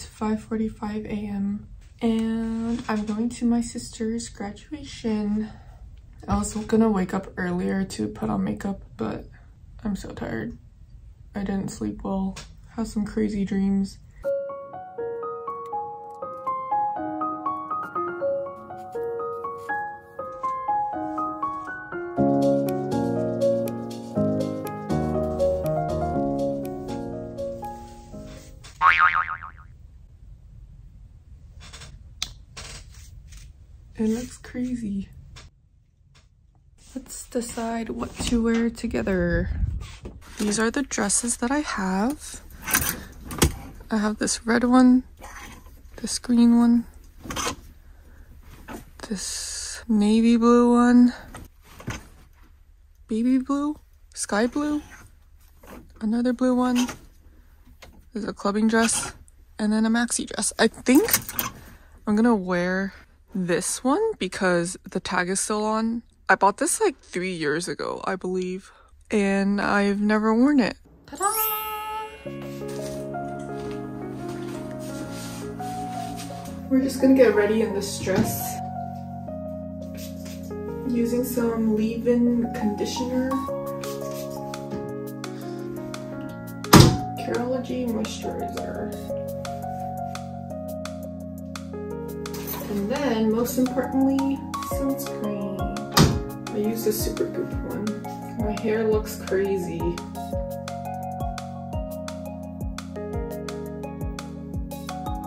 It's 5.45 a.m. and I'm going to my sister's graduation. I was gonna wake up earlier to put on makeup, but I'm so tired. I didn't sleep well, had some crazy dreams. Crazy. Let's decide what to wear together. These are the dresses that I have. I have this red one, this green one, this navy blue one, baby blue, sky blue, another blue one. There's a clubbing dress and then a maxi dress. I think I'm gonna wear this one because the tag is still on. I bought this like three years ago, I believe, and I've never worn it. We're just gonna get ready in this dress using some leave-in conditioner. Curology moisturizer. And then, most importantly, sunscreen. I use the Supergoop one. My hair looks crazy.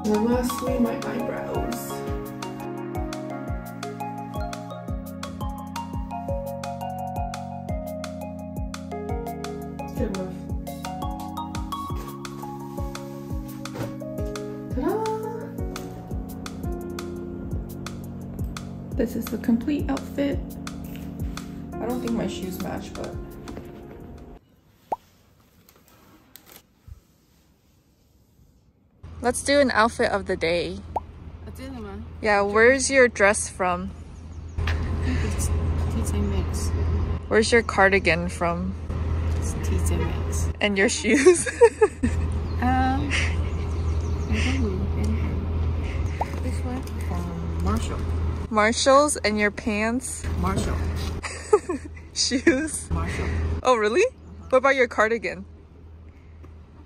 And lastly, my eyebrows. This is the complete outfit. I don't think my shoes match, but Let's do an outfit of the day. Yeah, where's your dress from? It's TJ Maxx. Where's your cardigan from? It's TJ Maxx. And your shoes? Um, I don't know. This one from Marshall. Marshalls and your pants? Marshall. Shoes? Marshall. Oh, really? What about your cardigan?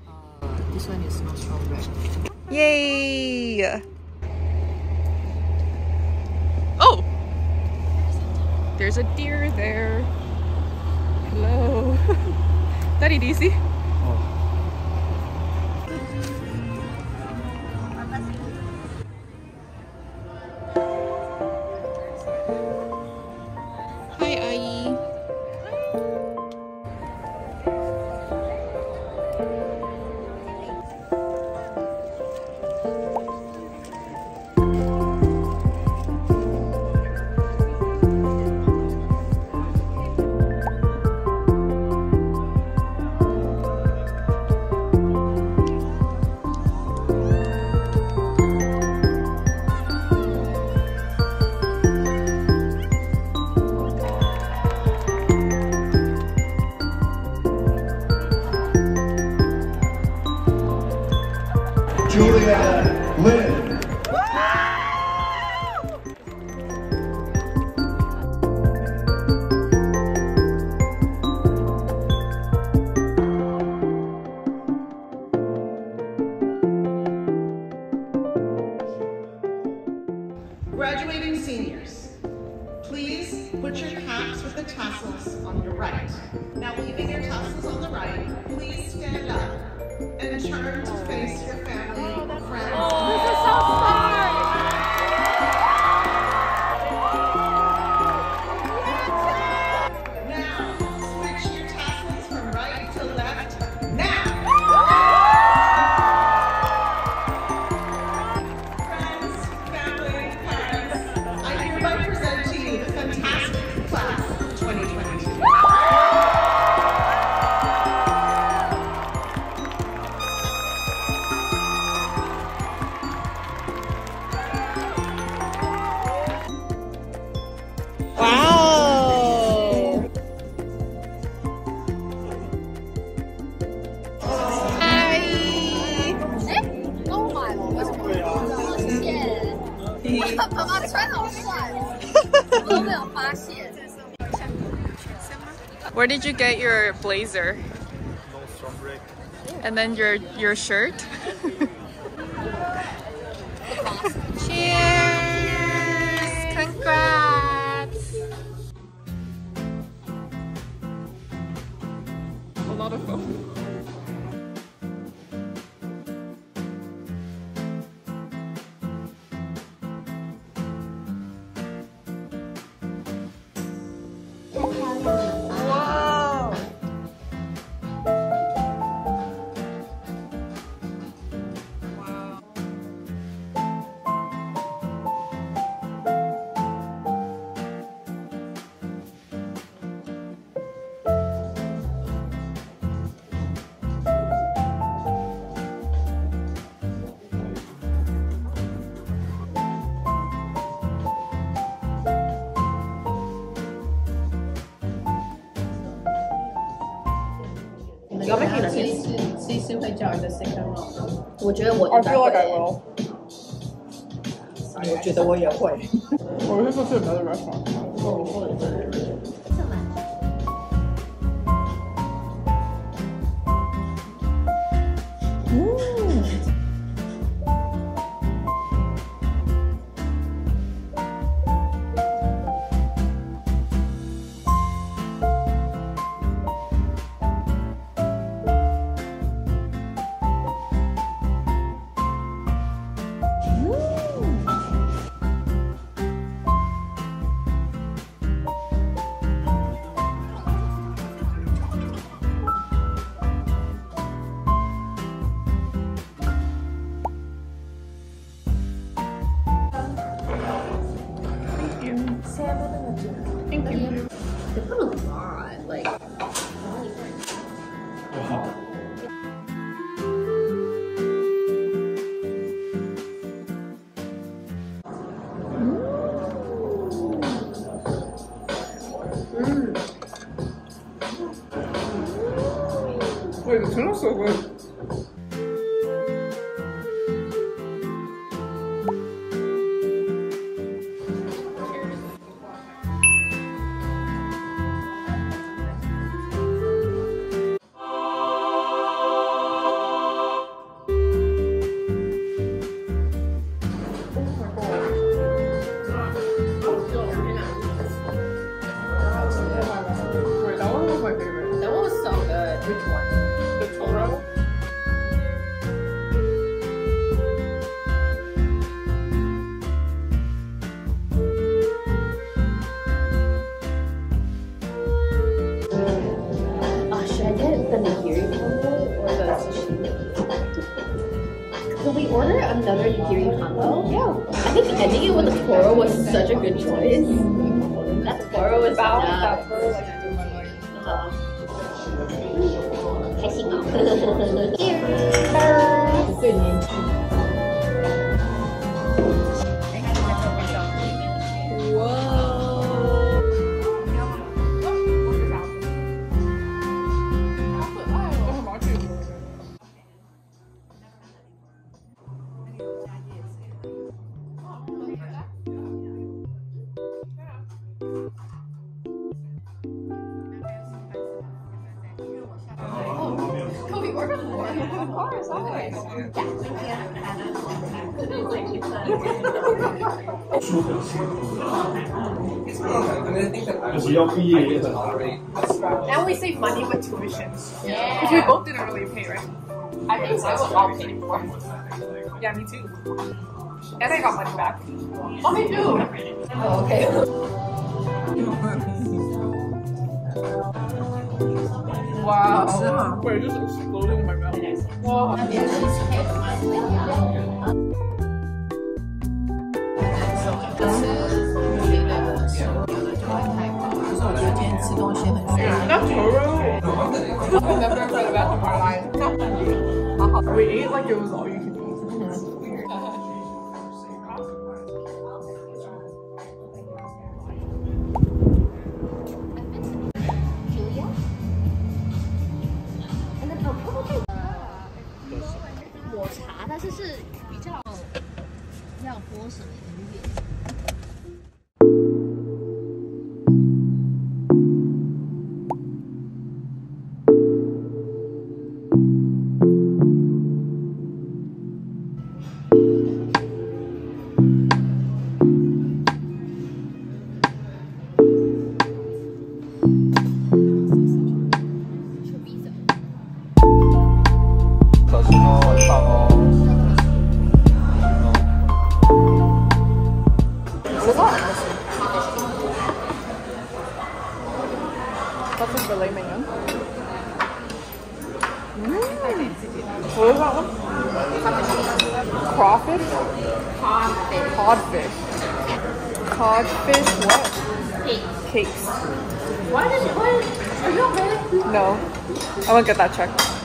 Uh, this one is Marshall Red. Yay! Oh! There's a deer there. Hello. Daddy, do tassels on your right. Now leaving your tassels on Where did you get your blazer? No And then your your shirt? C C 会叫一个 second role。我觉得我应该。我觉得我也会。我是。Wait, it combo. Yeah. I think ending it with a Koro was such a good choice. That Koro was about that like Now we save money with tuition. Yeah. Because we both didn't really pay, right? I think so. I was all paid for. Yeah, me too. And I got money back. Oh, me too. Oh, okay. Wow. Wait, exploding in my mouth. Well, I mean, so this is 吃东西很舒服。 That's Toro. I've never had a bath in my life. We ate like it was all you That's a filet mignon. Mm. What is that one? Crawfish? Codfish. Codfish what? Cakes. Cakes. What is what? Are you okay? No. I won't get that checked.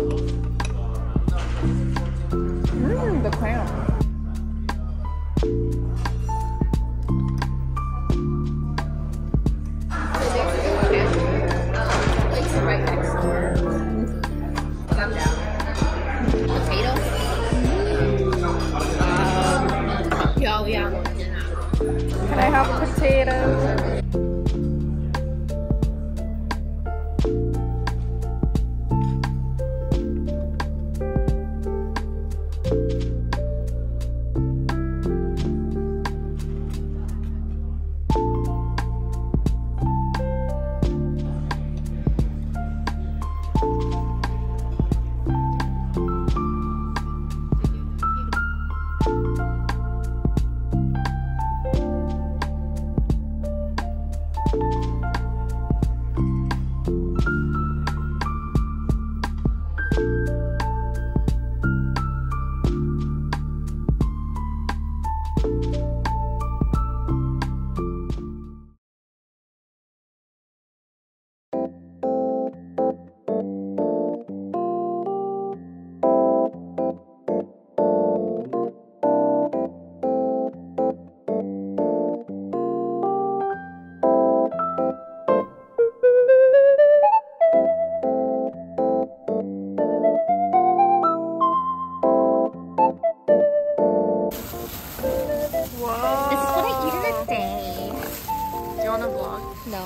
Mmm,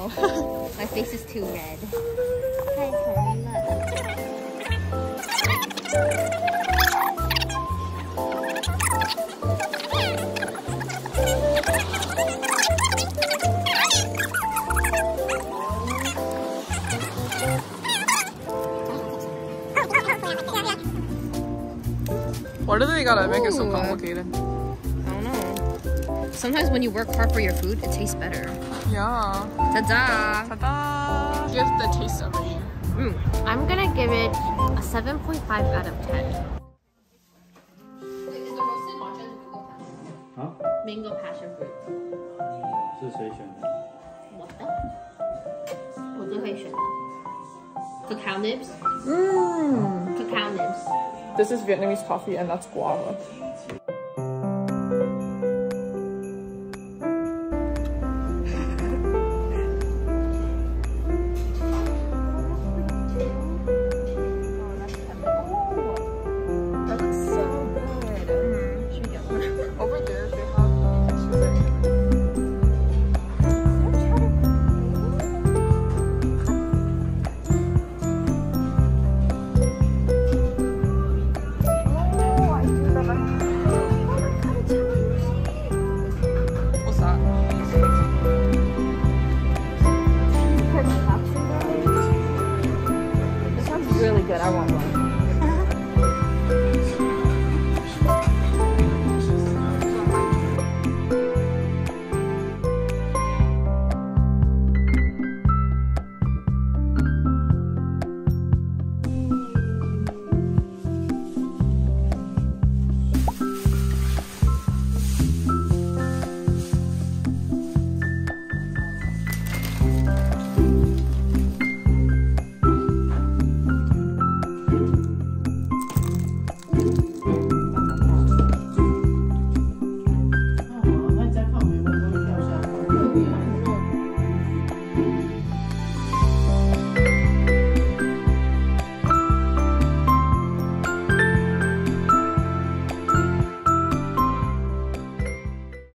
vlog? No, my face is too red. Hi. Why do they gotta make it so complicated? I don't know. Sometimes when you work hard for your food, it tastes better. Yeah. Ta-da! Ta-da! Give the taste of it. Mm. I'm gonna give it a 7.5 out of 10. Mango passion fruit. 是谁选的？我的，我最会选的。Cacao nibs. Mmm. Cacao nibs. This is Vietnamese coffee and that's guava.